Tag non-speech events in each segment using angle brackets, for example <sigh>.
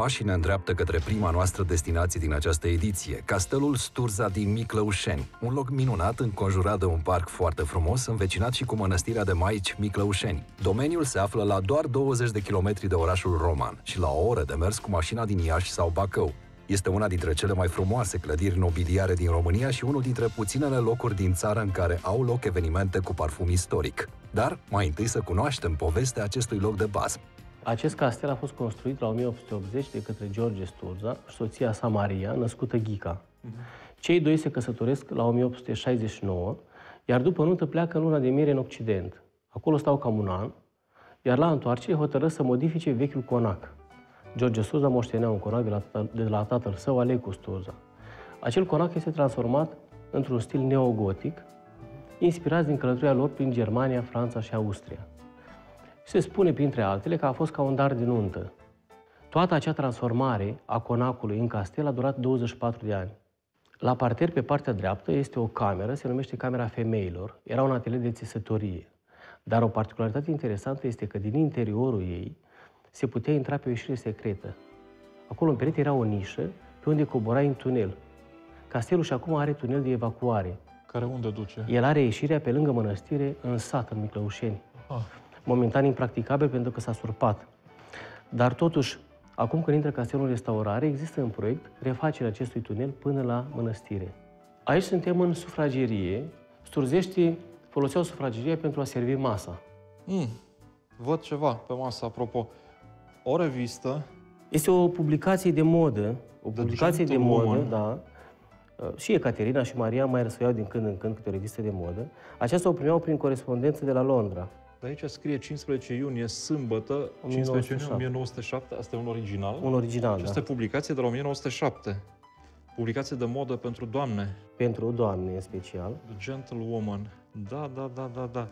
pașii ne îndreaptă către prima noastră destinație din această ediție, castelul Sturza din Miclăușeni, un loc minunat înconjurat de un parc foarte frumos, învecinat și cu mănăstirea de Maici Miclăușeni. Domeniul se află la doar 20 de kilometri de orașul roman și la o oră de mers cu mașina din Iași sau Bacău. Este una dintre cele mai frumoase clădiri nobiliare din România și unul dintre puținele locuri din țară în care au loc evenimente cu parfum istoric. Dar, mai întâi să cunoaștem povestea acestui loc de bază. Acest castel a fost construit la 1880 de către George Sturza și soția sa Maria, născută Ghica. Cei doi se căsătoresc la 1869, iar după nuntă pleacă în luna de miere în Occident. Acolo stau cam un an, iar la întoarcere hotărăsc să modifice vechiul conac. George Sturza moștenea un conac de la, de la tatăl său, Alecu Sturza. Acel conac este transformat într-un stil neogotic, inspirat din călătoria lor prin Germania, Franța și Austria. Se spune, printre altele, că a fost ca un dar de nuntă. Toată acea transformare a conacului în castel a durat 24 de ani. La parter, pe partea dreaptă, este o cameră, se numește Camera Femeilor. Era un atelier de țesătorie. Dar o particularitate interesantă este că din interiorul ei se putea intra pe o ieșire secretă. Acolo în perete era o nișă pe unde coborai în tunel. Castelul și acum are tunel de evacuare. Care unde duce? El are ieșirea pe lângă mănăstire, în sat, în Miclăușeni. Ah. Momentan impracticabil pentru că s-a surpat. Dar totuși, acum când intră castelul în restaurare, există în proiect refacerea acestui tunel până la mănăstire. Aici suntem în sufragerie. Sturzeștii foloseau sufrageria pentru a servi masa. Mm. Văd ceva pe masă, apropo. O revistă Este o publicație de modă, o The publicație de modă, Gentlewoman. da. Uh, Și Ecaterina și Maria mai răsfoiau din când în când câte o revistă de modă. Aceasta o primeau prin corespondență de la Londra. De aici scrie 15 iunie, sâmbătă, 15 iunie 1907. 1907. Asta e un original. Un original, Această da. publicație de la 1907. Publicație de modă pentru doamne. Pentru doamne în special. The Gentlewoman. Da, da, da, da, da.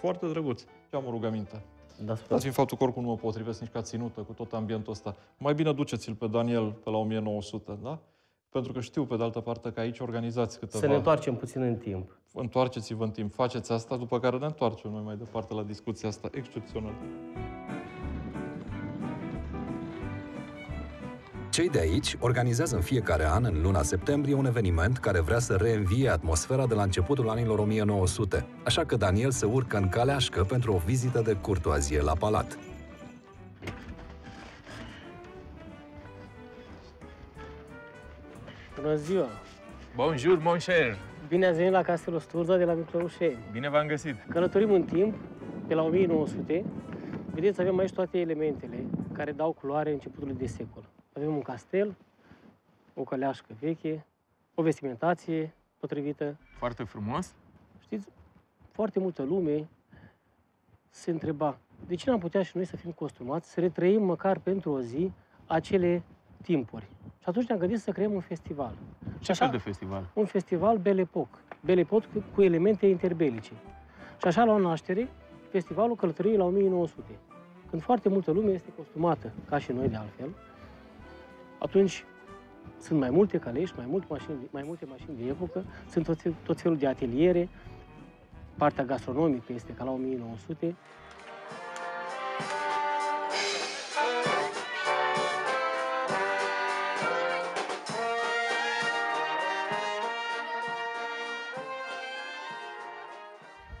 Foarte drăguț. Ce am o rugăminte. Da, spune. Dați fiind faptul că oricum nu mă potrivesc nici ca ținută cu tot ambientul ăsta. Mai bine duceți-l pe Daniel pe la 1900, da? Pentru că știu, pe de altă parte, că aici organizați câteva... Să ne întoarcem puțin în timp. Întoarceți-vă în timp, faceți asta, după care ne întoarcem noi mai departe la discuția asta excepțională. Cei de aici organizează în fiecare an, în luna septembrie, un eveniment care vrea să reînvie atmosfera de la începutul anilor 1900, așa că Daniel se urcă în caleașcă pentru o vizită de curtoazie la palat. Bună ziua! Bonjour, mon cher! Bine ați venit la Castelul Sturza de la Miclăușeni. Bine v-am găsit! Călătorim în timp, pe la 1900. Vedeți, avem aici toate elementele care dau culoare începutului de secol. Avem un castel, o căleașcă veche, o vestimentație potrivită. Foarte frumos. Știți, foarte multă lume se întreba de ce n-am putea și noi să fim costumați, să retrăim măcar pentru o zi acele timpuri. Și atunci ne-am gândit să creăm un festival. Ce fel de festival? un festival Belle Époque. Belle Époque cu, cu elemente interbelice. Și așa la o naștere, festivalul călătoriei la 1900. Când foarte multă lume este costumată, ca și noi de altfel, atunci sunt mai multe calești, mai multe mașini, mai multe mașini de epocă, sunt tot, fel- tot felul de ateliere, partea gastronomică este ca la 1900,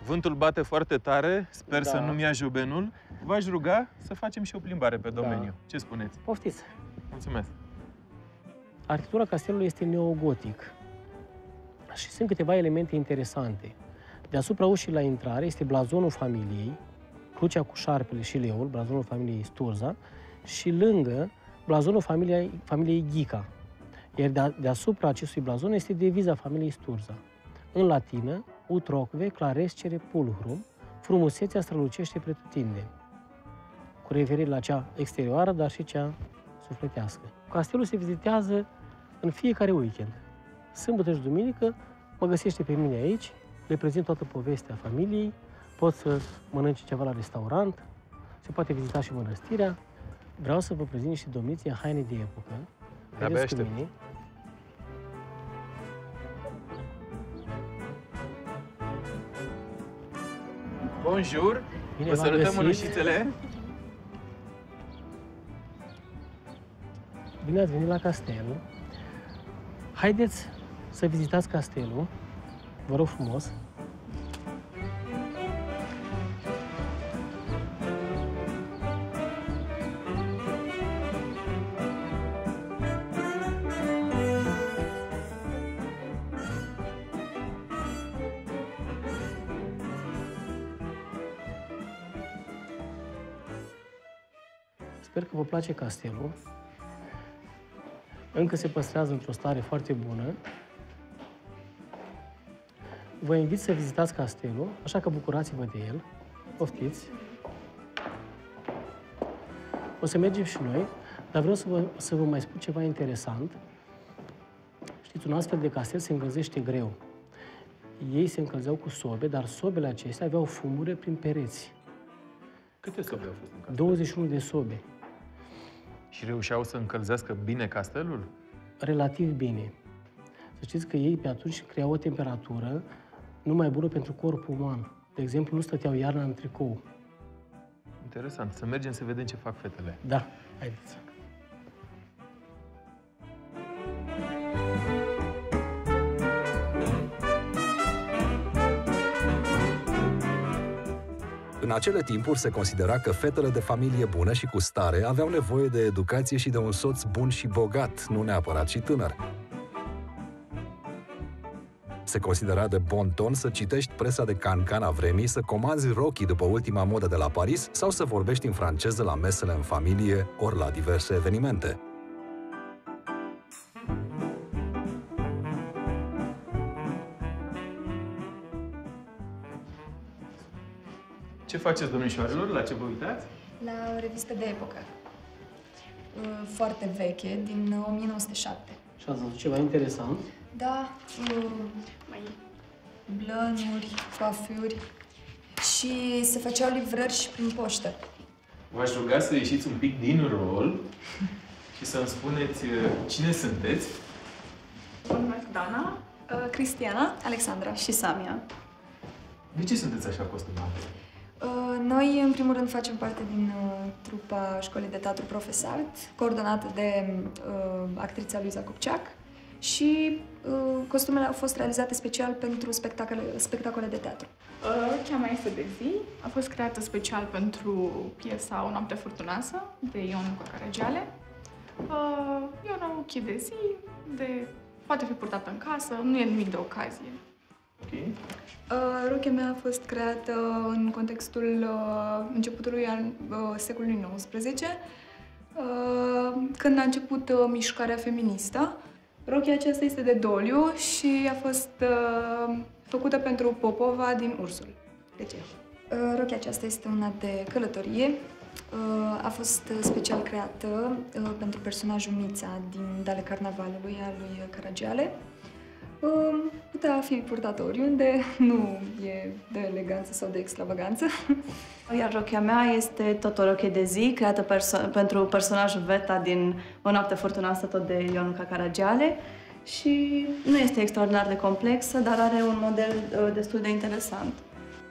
Vântul bate foarte tare, sper Da. să nu-mi ia jubenul. V-aș ruga să facem și o plimbare pe domeniu. Ce spuneți? Poftiți! Mulțumesc! Arhitectura castelului este neogotic și sunt câteva elemente interesante. Deasupra ușii la intrare este blazonul familiei, crucea cu șarpele și leul, blazonul familiei Sturza, și lângă blazonul familiei, familiei Ghica. Iar de- deasupra acestui blazon este deviza familiei Sturza. În latină, utrocve clarescere pulhrum, frumusețea strălucește pretutindeni cu referire la cea exterioară, dar și cea sufletească. Castelul se vizitează în fiecare weekend. Sâmbătă și duminică mă găsește pe mine aici, le prezint toată povestea familiei, pot să mănânce ceva la restaurant, se poate vizita și mănăstirea. Vreau să vă prezint și domniții în haine de epocă. De-abia Haideți cu aștept. mine. Bonjour! Bine Vă v-am salutăm găsit. mânușițele! Bine ați venit la castel. Haideți să vizitați castelul. Vă rog frumos. Sper că vă place castelul. Încă se păstrează într-o stare foarte bună. Vă invit să vizitați castelul, așa că bucurați-vă de el. Poftiți! O să mergem și noi, dar vreau să vă, să vă mai spun ceva interesant. Știți, un astfel de castel se încălzește greu. Ei se încălzeau cu sobe, dar sobele acestea aveau fumure prin pereți. Câte sobe au fost în castel? 21 de sobe. Și reușeau să încălzească bine castelul? relativ bine. Să știți că ei pe atunci creau o temperatură nu mai bună pentru corpul uman. De exemplu, nu stăteau iarna în tricou. Interesant. Să mergem să vedem ce fac fetele. Da, haideți. În acele timpuri se considera că fetele de familie bună și cu stare aveau nevoie de educație și de un soț bun și bogat, nu neapărat și tânăr. Se considera de bon ton să citești presa de cancan a vremii, să comanzi rochii după ultima modă de la Paris sau să vorbești în franceză la mesele în familie ori la diverse evenimente. Faceți, domnișoarelor? La ce vă uitați? La o revistă de epocă. Uh, Foarte veche, din 1907. Și ați văzut ceva interesant? Da, uh, mai blănuri, coafuri și se făceau livrări și prin poștă. V-aș ruga să ieșiți un pic din rol și să-mi spuneți uh, cine sunteți. Mă numesc Dana. Uh, Cristiana, Alexandra. Și Samia. De ce sunteți așa costumate? Uh, Noi, în primul rând, facem parte din uh, trupa Școlii de Teatru Profesart, coordonată de uh, actrița Luiza Cupceac și uh, costumele au fost realizate special pentru spectacole, spectacole de teatru. Rochia mea este de zi. A fost creată special pentru piesa O noapte furtunoasă de Ion Caragiale. Uh, E un ochi de zi, de... poate fi purtată în casă, nu e nimic de ocazie. Ok. Uh, Rochia mea a fost creată în contextul uh, începutului an, uh, secolului XIX, uh, când a început uh, mișcarea feministă. Rochia aceasta este de doliu și a fost uh, făcută pentru Popova din Ursul. De ce? Uh, rochia aceasta este una de călătorie. Uh, a fost uh, special creată uh, pentru personajul Mița din Dale Carnavalului al lui Caragiale. Um, putea fi purtată oriunde, nu e de eleganță sau de extravaganță. <laughs> Iar rochia mea este tot o rochie de zi, creată perso- pentru personajul Veta din O noapte furtunoasă, tot de Ionuca Caragiale. Și nu este extraordinar de complexă, dar are un model uh, destul de interesant.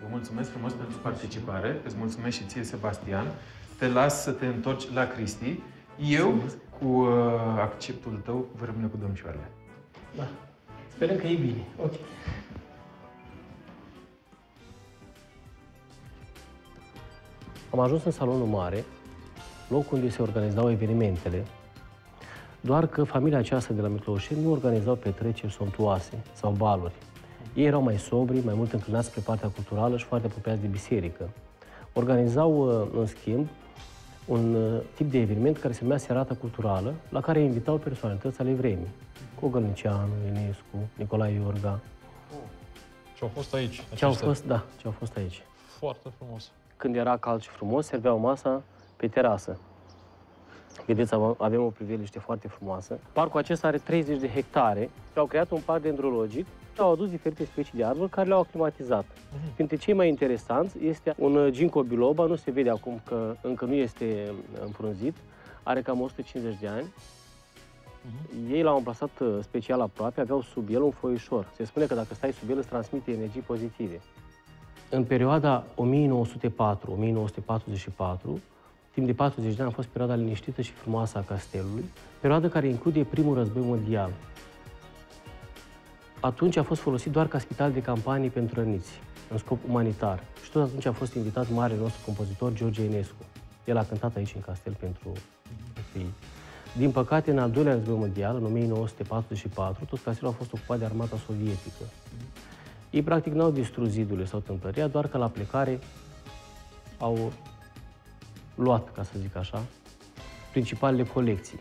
Vă mulțumesc frumos pentru participare. Îți mulțumesc și ție, Sebastian. Te las să te întorci la Cristi. Eu, cu uh, acceptul tău, vă rămâne cu domnișoarele. Da. Sperăm că e bine. Ok. Am ajuns în salonul mare, loc unde se organizau evenimentele, doar că familia aceasta de la Miclăușeni nu organizau petreceri somptuoase sau baluri. Ei erau mai sobri, mai mult înclinați spre partea culturală și foarte apropiați de biserică. Organizau, uh, în schimb, un uh, tip de eveniment care se numea Serata Culturală, la care invitau personalități ale vremii. Cogălnicianu, Enescu, Nicolae Iorga. Ce au fost aici? Ce au aceștia. fost, da, ce au fost aici. Foarte frumos. Când era cald și frumos, serveau masa pe terasă. Vedeți, avem- avem o priveliște foarte frumoasă. Parcul acesta are 30 de hectare și au creat un parc dendrologic și au adus diferite specii de arbori care le-au aclimatizat. Printre cei mai interesanți este un uh, ginkgo biloba, nu se vede acum că încă nu este uh, înfrunzit, are cam 150 de ani. Ei l-au amplasat uh, special aproape, aveau sub el un foișor. Se spune că dacă stai sub el îți transmite energii pozitive. În perioada 1904-1944, timp de 40 de ani a fost perioada liniștită și frumoasă a castelului, perioada care include primul război mondial. Atunci a fost folosit doar ca spital de campanii pentru răniți, în scop umanitar. Și tot atunci a fost invitat marele nostru compozitor George Enescu. El a cântat aici în castel pentru, pentru ei. Din păcate, în al doilea război mondial, în 1944, tot castelul a fost ocupat de armata sovietică. Ei, practic, n-au distrus zidurile sau tâmpăria, doar că la plecare au luat, ca să zic așa, principalele colecții.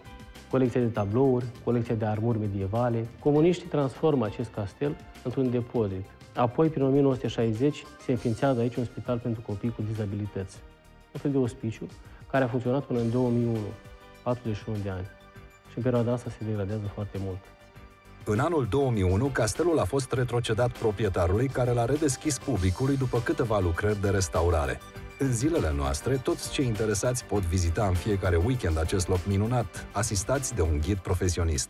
Colecția de tablouri, colecția de armuri medievale. Comuniștii transformă acest castel într-un depozit. Apoi, prin 1960, se înființează aici un spital pentru copii cu dizabilități. Un fel de ospiciu care a funcționat până în 2001, 41 de ani. Și în perioada asta se degradează foarte mult. În anul 2001, castelul a fost retrocedat proprietarului care l-a redeschis publicului după câteva lucrări de restaurare. În zilele noastre, toți cei interesați pot vizita în fiecare weekend acest loc minunat, asistați de un ghid profesionist.